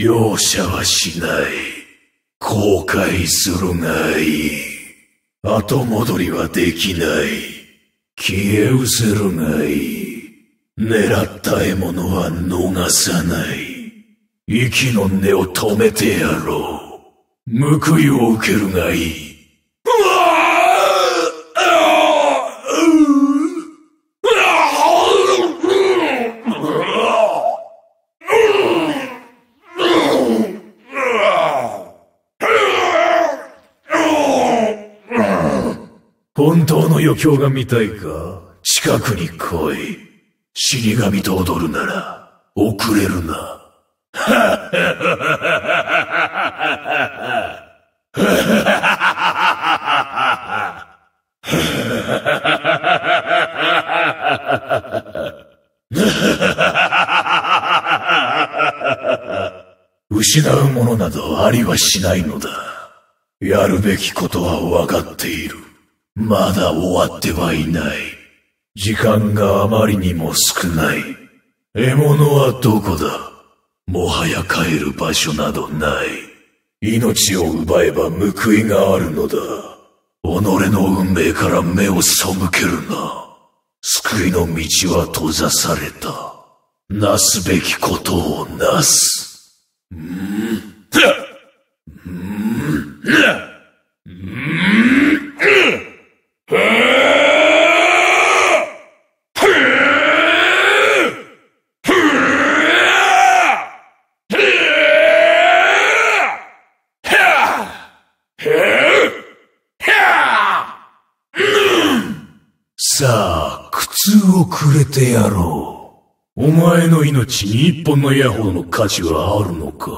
容赦はしない。後悔するがいい。後戻りはできない。消え失せるがいい。狙った獲物は逃さない。息の根を止めてやろう。報いを受けるがいい。本当の余興が見たいか近くに来い。死神と踊るなら、遅れるな。失うものなどありはしないのだ。やるべきことは分かっている。まだ終わってはいない。時間があまりにも少ない。獲物はどこだ？もはや帰る場所などない。命を奪えば報いがあるのだ。己の運命から目を背けるな。救いの道は閉ざされた。なすべきことをなす。ん?ん?んさあ、苦痛をくれてやろう。お前の命に一本の矢ほどの価値はあるのか？